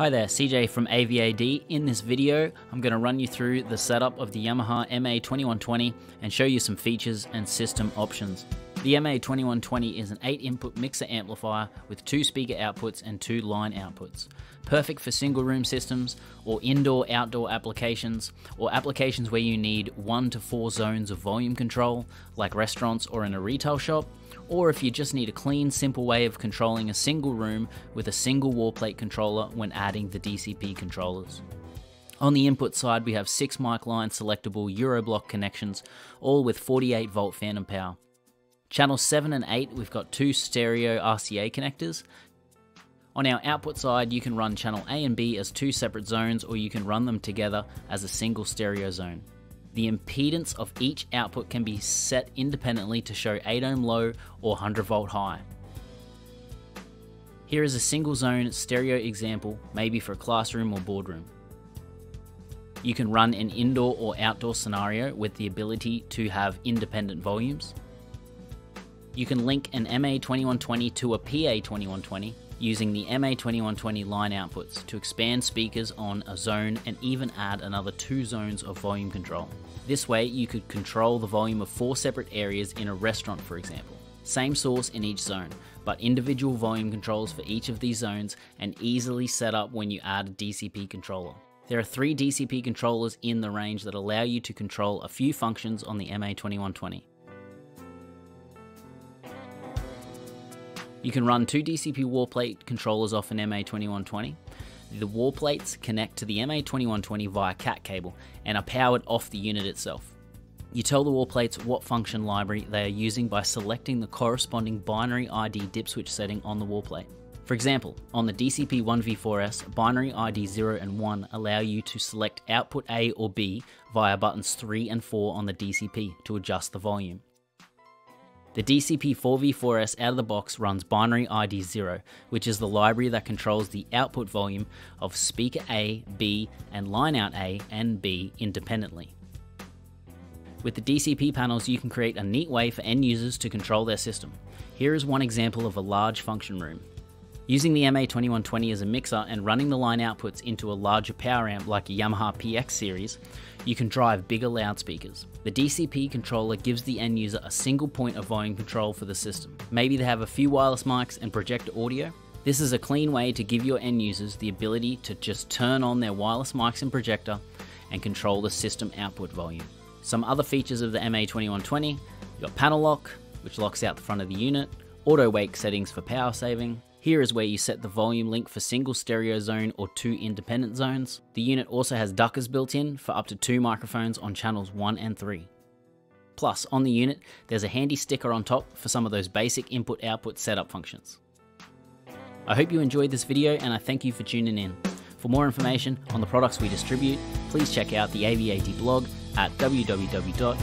Hi there, CJ from AVAD. In this video, I'm going to run you through the setup of the Yamaha MA2120 and show you some features and system options. The MA2120 is an 8 input mixer amplifier with two speaker outputs and two line outputs. Perfect for single room systems or indoor outdoor applications or applications where you need 1 to 4 zones of volume control like restaurants or in a retail shop or if you just need a clean, simple way of controlling a single room with a single wall plate controller when adding the DCP controllers. On the input side, we have six mic line selectable Euroblock connections, all with 48 volt phantom power. Channel 7 and 8, we've got two stereo RCA connectors. On our output side, you can run channel A and B as two separate zones, or you can run them together as a single stereo zone. The impedance of each output can be set independently to show 8 ohm low or 100 volt high. Here is a single zone stereo example, maybe for a classroom or boardroom. You can run an indoor or outdoor scenario with the ability to have independent volumes. You can link an MA2120 to a PA2120 using the MA2120 line outputs to expand speakers on a zone and even add another two zones of volume control. This way you could control the volume of four separate areas in a restaurant for example. Same source in each zone, but individual volume controls for each of these zones and easily set up when you add a DCP controller. There are three DCP controllers in the range that allow you to control a few functions on the MA2120. You can run two DCP wall plate controllers off an MA2120. The wall plates connect to the MA2120 via CAT cable and are powered off the unit itself. You tell the wall plates what function library they are using by selecting the corresponding binary ID dip switch setting on the wall plate. For example, on the DCP 1V4S, binary ID 0 and 1 allow you to select output A or B via buttons 3 and 4 on the DCP to adjust the volume. The DCP 4v4S out of the box runs binary ID 0, which is the library that controls the output volume of speaker A, B, and line out A and B independently. With the DCP panels, you can create a neat way for end users to control their system. Here is one example of a large function room. Using the MA2120 as a mixer and running the line outputs into a larger power amp like a Yamaha PX series, you can drive bigger loudspeakers. The DCP controller gives the end user a single point of volume control for the system. Maybe they have a few wireless mics and projector audio. This is a clean way to give your end users the ability to just turn on their wireless mics and projector and control the system output volume. Some other features of the MA2120, you've got panel lock, which locks out the front of the unit, auto wake settings for power saving, here is where you set the volume link for single stereo zone or two independent zones. The unit also has duckers built in for up to two microphones on channels 1 and 3. Plus, on the unit, there's a handy sticker on top for some of those basic input-output setup functions. I hope you enjoyed this video and I thank you for tuning in. For more information on the products we distribute, please check out the AVAD blog at www.avad.com.au.